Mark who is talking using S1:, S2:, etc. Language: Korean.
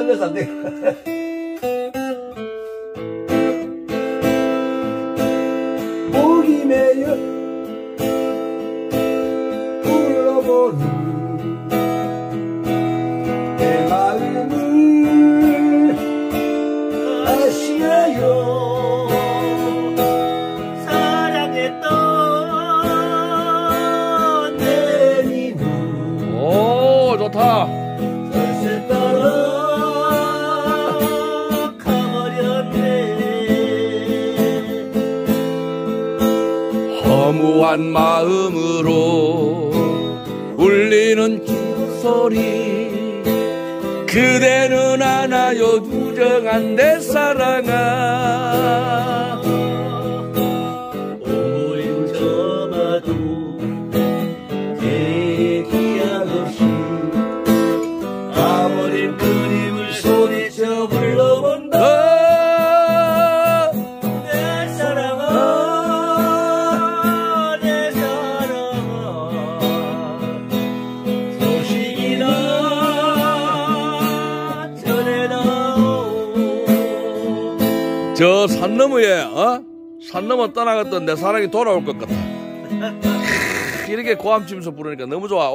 S1: 떨려서 안 돼. 아
S2: 허무한 마음으로 울리는 소리. 그대는 아나요 부정한 내 사랑아 저 산 너머에 어? 산 너머 떠나갔던 내 사랑이 돌아올 것 같아 이렇게 고함치면서 부르니까 너무 좋아